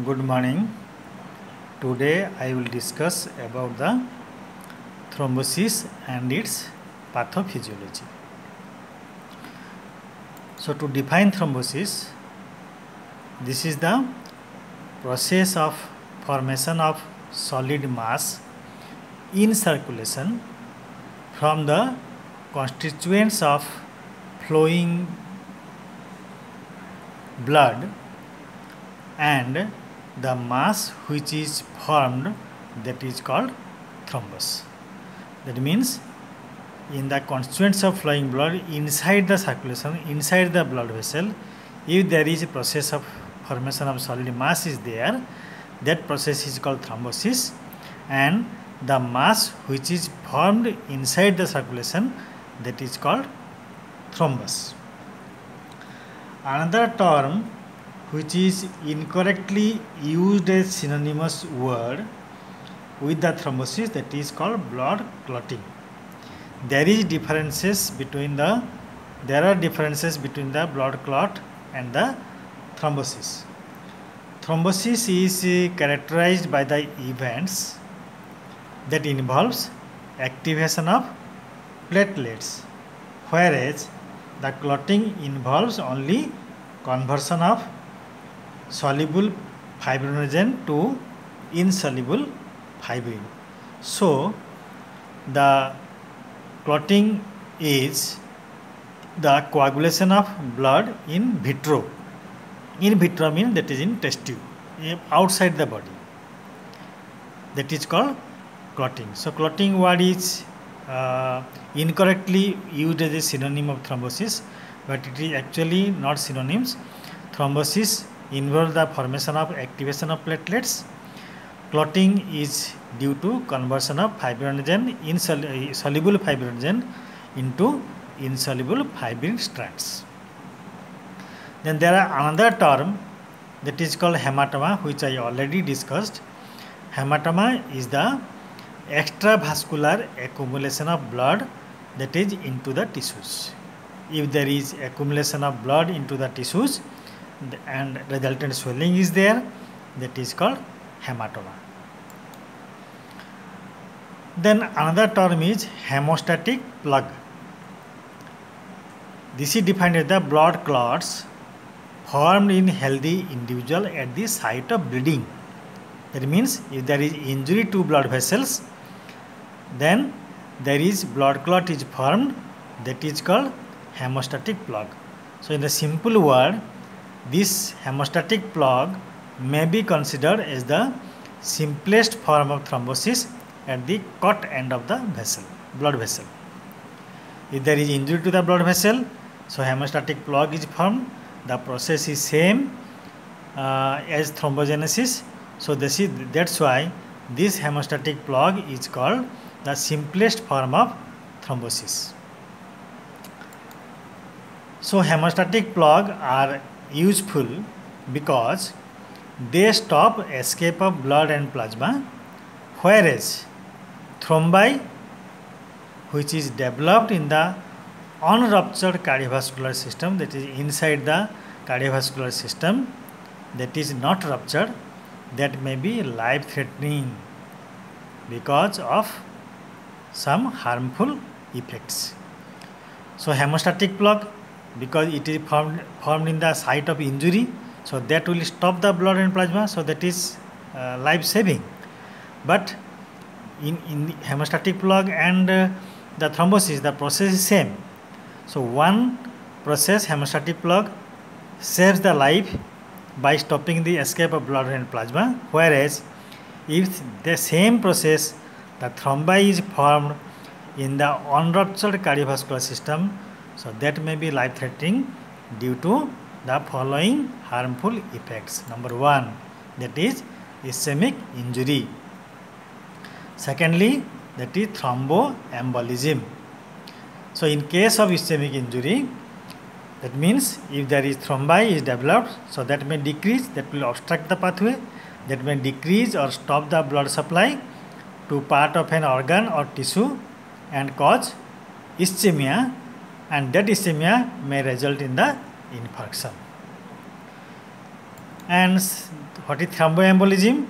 good morning. Today i will discuss about the thrombosis and its pathophysiology. So to define thrombosis this is the process of formation of solid mass in circulation from the constituents of flowing blood and the mass which is formed that is called thrombus. That means in the constituents of flowing blood inside the circulation inside the blood vessel if there is a process of formation of solid mass is there that process is called thrombosis and the mass which is formed inside the circulation that is called thrombus. Another term which is incorrectly used as synonymous word with the thrombosis that is called blood clotting. There is differences between the there are differences between the blood clot and the thrombosis. Thrombosis is uh, characterized by the events that involves activation of platelets whereas the clotting involves only conversion of soluble fibrinogen to insoluble fibrin. So, the clotting is the coagulation of blood in vitro. In vitro means that is in test tube, outside the body. That is called clotting. So, clotting word is uh, incorrectly used as a synonym of thrombosis, but it is actually not synonyms. Thrombosis involve the formation of activation of platelets. Clotting is due to conversion of fibrinogen, insoluble fibrinogen into insoluble fibrin strands. Then there are another term that is called hematoma which I already discussed. Hematoma is the extravascular accumulation of blood that is into the tissues. If there is accumulation of blood into the tissues, and resultant swelling is there that is called hematoma. Then another term is hemostatic plug. This is defined as the blood clots formed in healthy individual at the site of bleeding. That means if there is injury to blood vessels, then there is blood clot is formed that is called hemostatic plug. So in the simple word, this hemostatic plug may be considered as the simplest form of thrombosis at the cut end of the vessel, blood vessel. If there is injury to the blood vessel, so hemostatic plug is formed. The process is same uh, as thrombogenesis. So this is that's why this hemostatic plug is called the simplest form of thrombosis. So hemostatic plug are useful because they stop escape of blood and plasma whereas thrombi which is developed in the unruptured cardiovascular system that is inside the cardiovascular system that is not ruptured that may be life threatening because of some harmful effects. So hemostatic plug because it is formed, formed in the site of injury. So that will stop the blood and plasma. So that is uh, life saving. But in, in hemostatic plug and uh, the thrombosis the process is same. So one process hemostatic plug saves the life by stopping the escape of blood and plasma. Whereas if the same process the thrombi is formed in the unruptured cardiovascular system so that may be life threatening due to the following harmful effects. Number one, that is ischemic injury. Secondly, that is thromboembolism. So in case of ischemic injury, that means if there is thrombi is developed, so that may decrease, that will obstruct the pathway, that may decrease or stop the blood supply to part of an organ or tissue and cause ischemia and that ischemia may result in the infarction. And what is thromboembolism?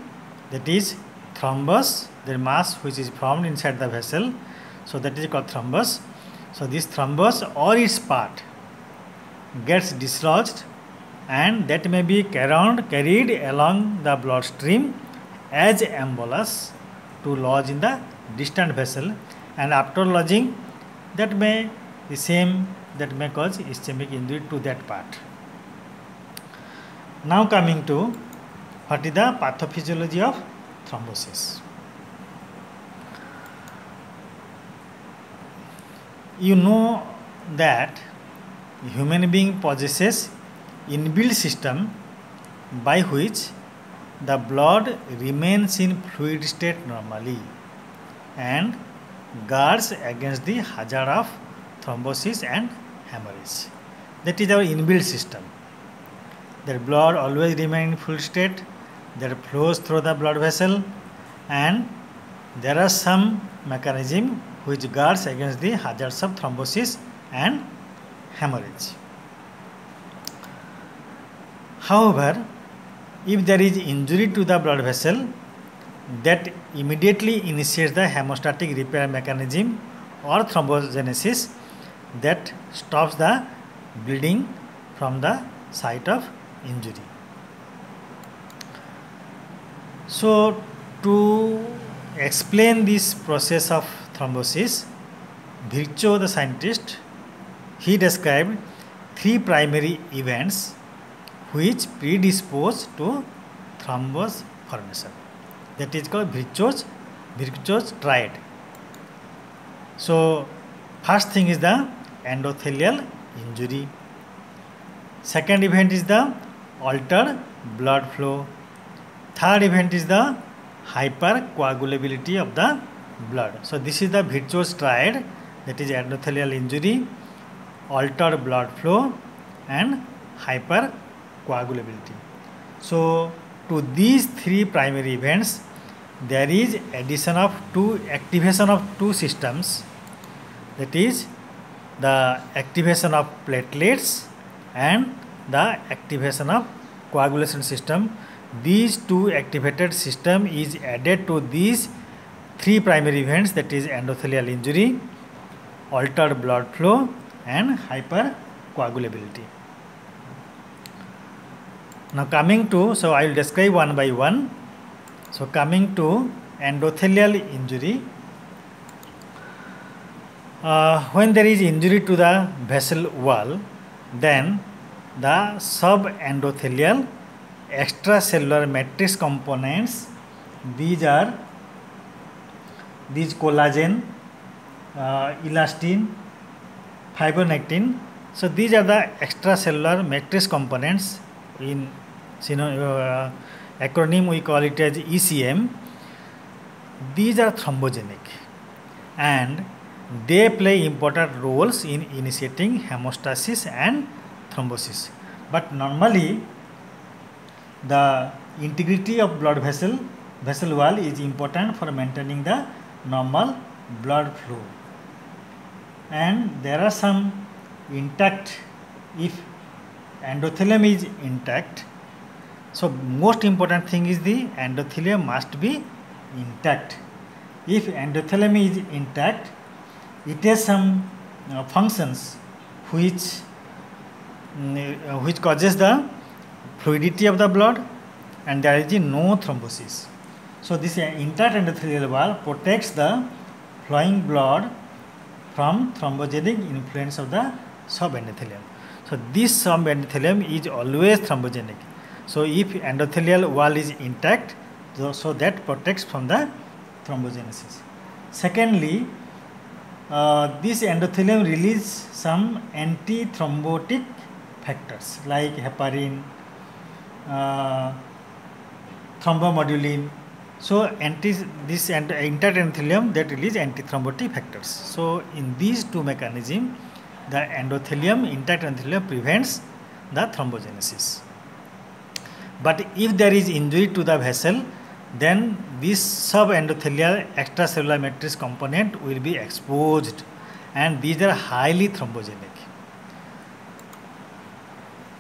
That is thrombus, the mass which is formed inside the vessel. So that is called thrombus. So this thrombus or its part gets dislodged and that may be carried, carried along the blood stream as embolus to lodge in the distant vessel and after lodging that may the same that may cause ischemic injury to that part. Now coming to what is the pathophysiology of thrombosis. You know that human being possesses inbuilt system by which the blood remains in fluid state normally and guards against the hazard of thrombosis and hemorrhage. That is our inbuilt system. The blood always remains in full state, that flows through the blood vessel and there are some mechanism which guards against the hazards of thrombosis and hemorrhage. However, if there is injury to the blood vessel, that immediately initiates the hemostatic repair mechanism or thrombogenesis that stops the bleeding from the site of injury. So, to explain this process of thrombosis, Virchow the scientist, he described three primary events which predispose to thrombus formation. That is called Virchow's, Virchow's triad. So, first thing is the endothelial injury. Second event is the altered blood flow. Third event is the hypercoagulability of the blood. So, this is the Virchow's triad that is endothelial injury, altered blood flow and hypercoagulability. So, to these three primary events there is addition of two activation of two systems that is the activation of platelets and the activation of coagulation system. These two activated system is added to these three primary events that is endothelial injury altered blood flow and hypercoagulability. Now coming to so i will describe one by one. So coming to endothelial injury uh, when there is injury to the vessel wall then the subendothelial extracellular matrix components these are these collagen uh, elastin fibronectin. So these are the extracellular matrix components in you know, uh, acronym we call it as ECM these are thrombogenic. And they play important roles in initiating hemostasis and thrombosis. But normally the integrity of blood vessel vessel wall is important for maintaining the normal blood flow. And there are some intact if endothelium is intact so most important thing is the endothelium must be intact. If endothelium is intact it has some uh, functions which uh, which causes the fluidity of the blood and there is no thrombosis. So, this intact endothelial wall protects the flowing blood from thrombogenic influence of the subendothelium. So, this subendothelium is always thrombogenic. So, if endothelial wall is intact, so that protects from the thrombogenesis. Secondly, uh, this endothelium release some anti-thrombotic factors like heparin, uh, thrombomodulin. So, anti this endothelium that release antithrombotic factors. So, in these two mechanisms, the endothelium, intact endothelium prevents the thrombogenesis. But if there is injury to the vessel, then this subendothelial extracellular matrix component will be exposed and these are highly thrombogenic.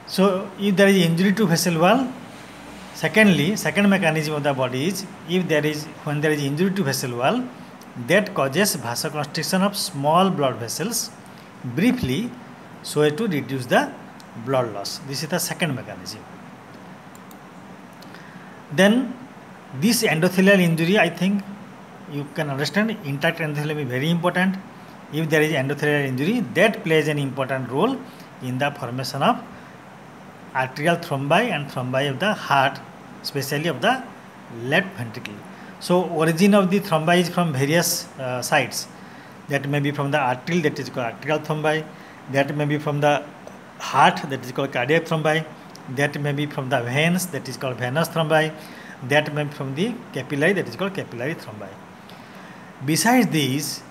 So, if there is injury to vessel wall, Secondly, second mechanism of the body is if there is when there is injury to vessel wall that causes vasoconstriction of small blood vessels briefly so as to reduce the blood loss. This is the second mechanism. Then this endothelial injury I think you can understand intact endothelium is very important. If there is endothelial injury that plays an important role in the formation of arterial thrombi and thrombi of the heart, especially of the left ventricle. So origin of the thrombi is from various uh, sites. That may be from the artery that is called arterial thrombi. That may be from the heart that is called cardiac thrombi. That may be from the veins that is called venous thrombi. That may from the capillary that is called capillary thrombi. Besides these,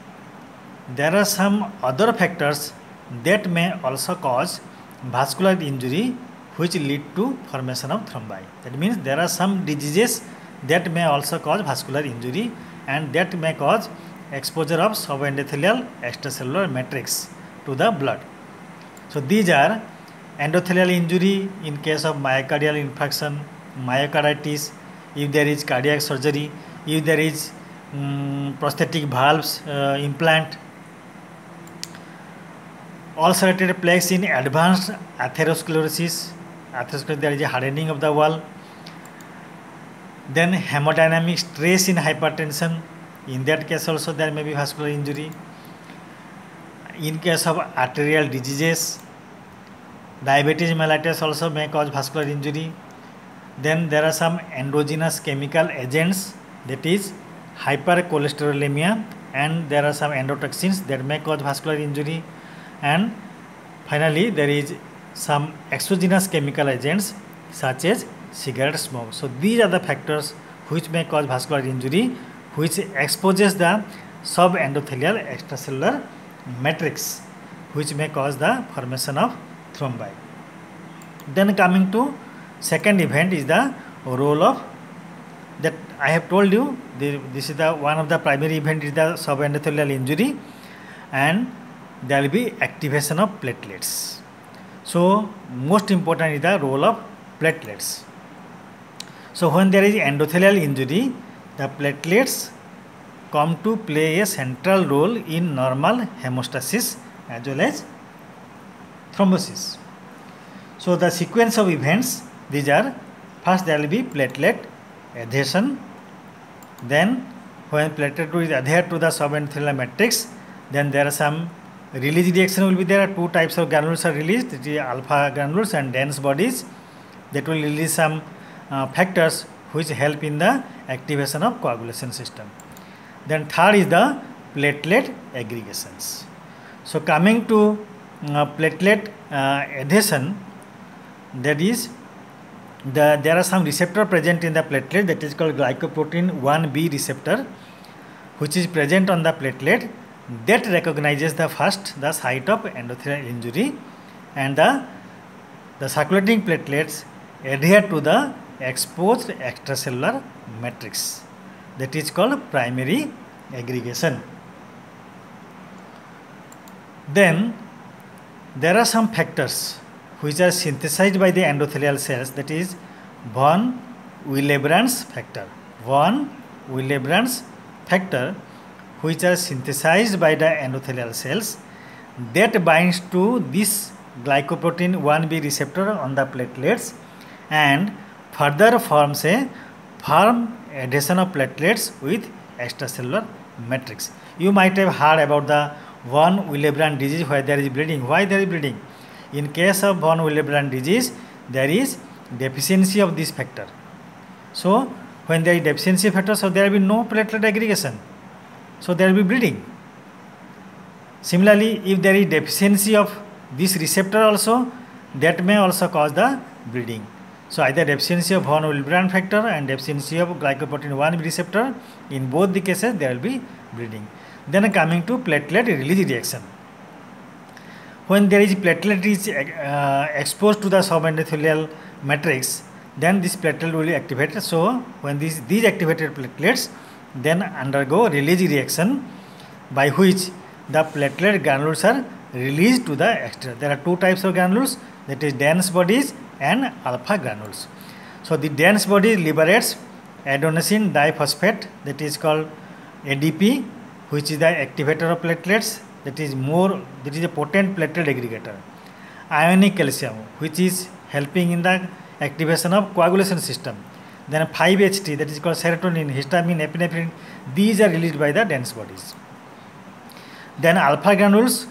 there are some other factors that may also cause vascular injury which lead to formation of thrombi. That means there are some diseases that may also cause vascular injury and that may cause exposure of subendothelial extracellular matrix to the blood. So these are endothelial injury in case of myocardial infarction, myocarditis, if there is cardiac surgery, if there is um, prosthetic valves uh, implant ulcerated plaques in advanced atherosclerosis atherosclerosis there is a hardening of the wall then hemodynamic stress in hypertension in that case also there may be vascular injury in case of arterial diseases diabetes mellitus also may cause vascular injury then there are some endogenous chemical agents that is hypercholesterolemia and there are some endotoxins that may cause vascular injury and finally there is some exogenous chemical agents such as cigarette smoke. So these are the factors which may cause vascular injury which exposes the subendothelial extracellular matrix which may cause the formation of thrombi. Then coming to second event is the role of that I have told you this is the one of the primary event is the subendothelial injury and there will be activation of platelets. So most important is the role of platelets. So when there is endothelial injury, the platelets come to play a central role in normal hemostasis as well as thrombosis. So the sequence of events these are first there will be platelet adhesion then when platelet is adhered to the subendothelial matrix then there are some release reaction will be there two types of granules are released it is alpha granules and dense bodies that will release some uh, factors which help in the activation of coagulation system then third is the platelet aggregations so coming to uh, platelet uh, adhesion that is the there are some receptor present in the platelet that is called glycoprotein 1b receptor which is present on the platelet that recognizes the first the site of endothelial injury and the the circulating platelets adhere to the exposed extracellular matrix that is called primary aggregation. Then there are some factors which are synthesized by the endothelial cells that is von Willebrand's factor von Willebrand's factor which are synthesized by the endothelial cells that binds to this glycoprotein 1b receptor on the platelets and further forms a firm adhesion of platelets with extracellular matrix. You might have heard about the von Willebrand disease where there is bleeding. Why there is bleeding? In case of von Willebrand disease, there is deficiency of this factor. So, when there is deficiency factor, so there will be no platelet aggregation so there will be bleeding. Similarly, if there is deficiency of this receptor also, that may also cause the bleeding. So either deficiency of von Willebrand factor and deficiency of glycoprotein 1 receptor, in both the cases there will be bleeding. Then coming to platelet release reaction. When there is platelet is uh, exposed to the subendothelial matrix, then this platelet will be activated. So when these, these activated platelets then undergo release reaction by which the platelet granules are released to the exterior. There are two types of granules that is dense bodies and alpha granules. So the dense body liberates adenosine diphosphate that is called ADP which is the activator of platelets that is more that is a potent platelet aggregator. Ionic calcium which is helping in the activation of coagulation system. Then 5-HT that is called serotonin, histamine, epinephrine these are released by the dense bodies. Then alpha granules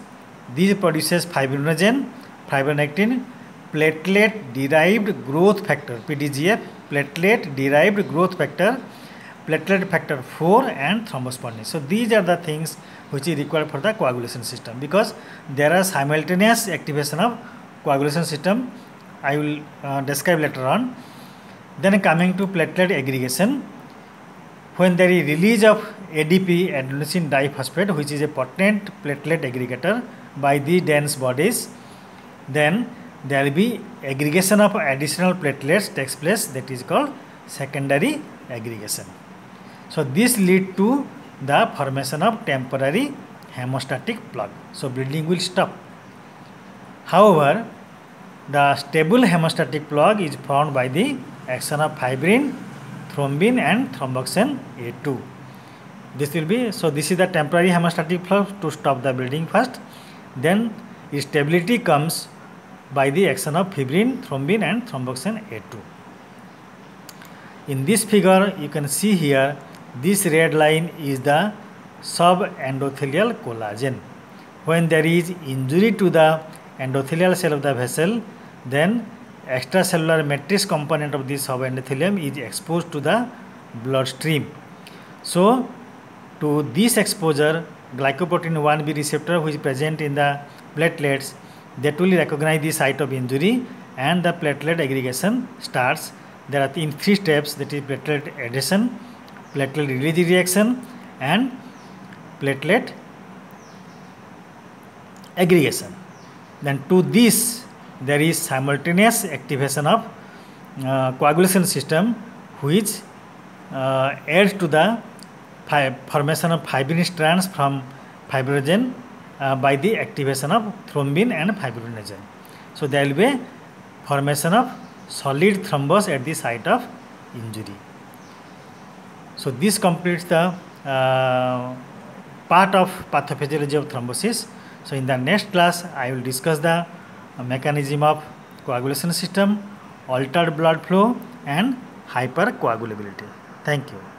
these produces fibrinogen, fibronectin, platelet derived growth factor PDGF, platelet derived growth factor, platelet factor 4 and thrombospondin. So these are the things which is required for the coagulation system because there are simultaneous activation of coagulation system I will uh, describe later on. Then coming to platelet aggregation when there is release of ADP adenosine diphosphate which is a potent platelet aggregator by the dense bodies then there will be aggregation of additional platelets takes place that is called secondary aggregation. So this lead to the formation of temporary hemostatic plug. So bleeding will stop. However, the stable hemostatic plug is formed by the action of fibrin, thrombin and thromboxane A2. This will be, so this is the temporary hemostatic plug to stop the bleeding first. Then stability comes by the action of fibrin, thrombin and thromboxane A2. In this figure you can see here this red line is the subendothelial collagen. When there is injury to the endothelial cell of the vessel then extracellular matrix component of this subendothelium is exposed to the bloodstream. So to this exposure glycoprotein 1b receptor which is present in the platelets that will recognize the site of injury and the platelet aggregation starts. There are in three steps that is platelet adhesion, platelet release reaction and platelet aggregation. Then to this there is simultaneous activation of uh, coagulation system which uh, adds to the formation of fibrin strands from fibrinogen uh, by the activation of thrombin and fibrinogen. So there will be formation of solid thrombus at the site of injury. So this completes the uh, part of pathophysiology of thrombosis. So in the next class, I will discuss the mechanism of coagulation system, altered blood flow and hypercoagulability. Thank you.